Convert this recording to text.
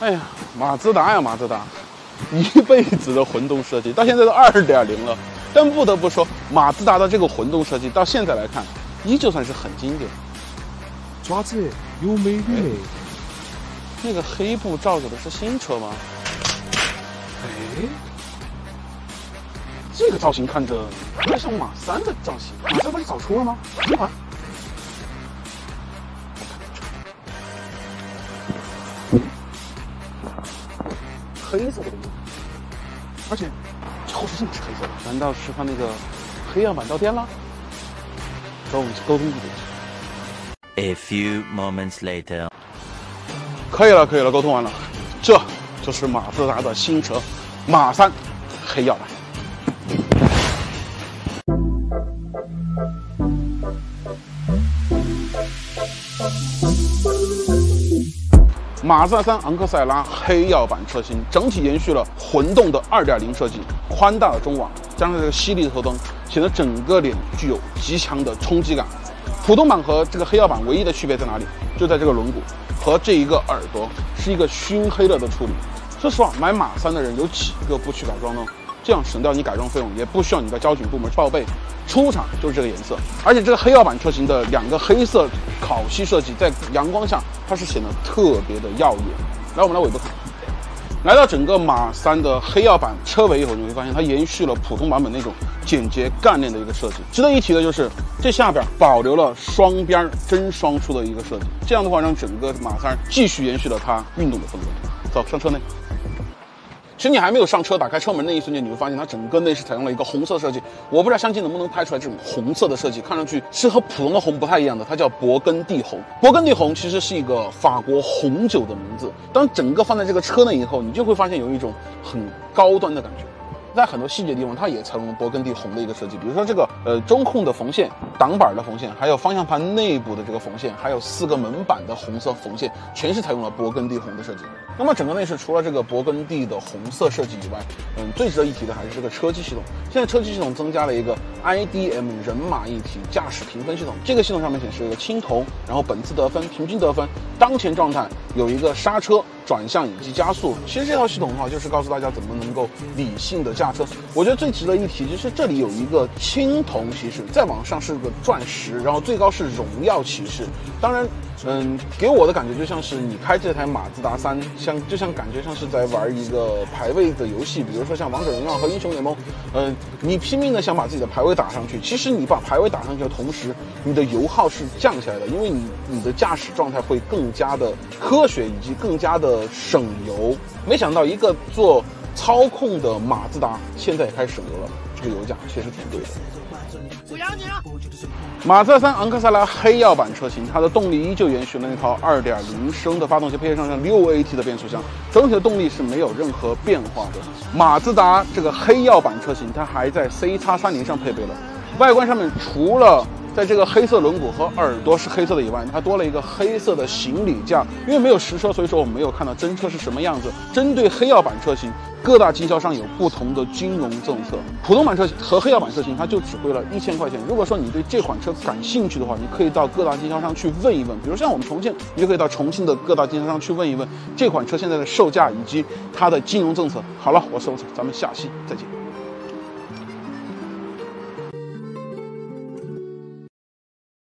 哎呀，马自达呀，马自达，一辈子的混动设计，到现在都二点零了。但不得不说，马自达的这个混动设计到现在来看，依旧算是很经典。爪子有美女没？那个黑布罩着的是新车吗？哎，这个造型看着有点像马三的造型。马三不是早出了吗？这黑色的，而且这后视镜是黑色的，难道是他那个黑曜版到店了？走，我们去沟通一下。A few moments later. 可以了，可以了，沟通完了，这就是马自达的新车马三黑曜版。马自达三昂克赛拉黑曜版车型整体延续了混动的2.0设计，宽大的中网加上这个犀利的头灯，显得整个脸具有极强的冲击感。普通版和这个黑曜版唯一的区别在哪里？就在这个轮毂和这一个耳朵是一个熏黑了的处理。说实话，买马三的人有几个不去改装呢？这样省掉你改装费用，也不需要你到交警部门报备，出厂就是这个颜色。而且这个黑曜版车型的两个黑色烤漆设计，在阳光下它是显得特别的耀眼。来，我们来尾部看。来到整个马三的黑曜版车尾以后，你会发现它延续了普通版本那种简洁干练的一个设计。值得一提的就是这下边保留了双边真双出的一个设计，这样的话让整个马三继续延续了它运动的风格。走上车内。其实你还没有上车，打开车门那一瞬间，你会发现它整个内饰采用了一个红色设计。我不知道相机能不能拍出来这种红色的设计，看上去是和普通的红不太一样的，它叫勃艮第红。勃艮第红其实是一个法国红酒的名字。当整个放在这个车内以后，你就会发现有一种很高端的感觉。在很多细节地方，它也采用了勃艮第红的一个设计，比如说这个呃中控的缝线、挡板的缝线，还有方向盘内部的这个缝线，还有四个门板的红色缝线，全是采用了勃艮第红的设计。那么整个内饰除了这个勃艮第的红色设计以外，嗯，最值得一提的还是这个车机系统。现在车机系统增加了一个 IDM 人马一体驾驶评分系统，这个系统上面显示一个青铜，然后本次得分、平均得分、当前状态，有一个刹车。转向以及加速，其实这套系统的话，就是告诉大家怎么能够理性的驾车。我觉得最值得一提就是这里有一个青铜骑士，再往上是个钻石，然后最高是荣耀骑士。当然，嗯，给我的感觉就像是你开这台马自达三，像就像感觉像是在玩一个排位的游戏，比如说像王者荣耀和英雄联盟。嗯，你拼命的想把自己的排位打上去，其实你把排位打上去的同时，你的油耗是降下来的，因为你你的驾驶状态会更加的科学以及更加的。省油，没想到一个做操控的马自达现在也开始省油了，这个油价确实挺贵的。我要你啊！马自三昂克赛拉黑曜版车型，它的动力依旧延续了那套2.0升的发动机，配上上 6AT 的变速箱，整体的动力是没有任何变化的。马自达这个黑曜版车型，它还在 C 叉三零上配备了，外观上面除了在这个黑色轮毂和耳朵是黑色的以外，它多了一个黑色的行李架。因为没有实车，所以说我们没有看到真车是什么样子。针对黑曜版车型，各大经销商有不同的金融政策。普通版车型和黑曜版车型，它就只贵了一千块钱。如果说你对这款车感兴趣的话，你可以到各大经销商去问一问。比如像我们重庆，你就可以到重庆的各大经销商去问一问这款车现在的售价以及它的金融政策。好了，我是欧子，咱们下期再见。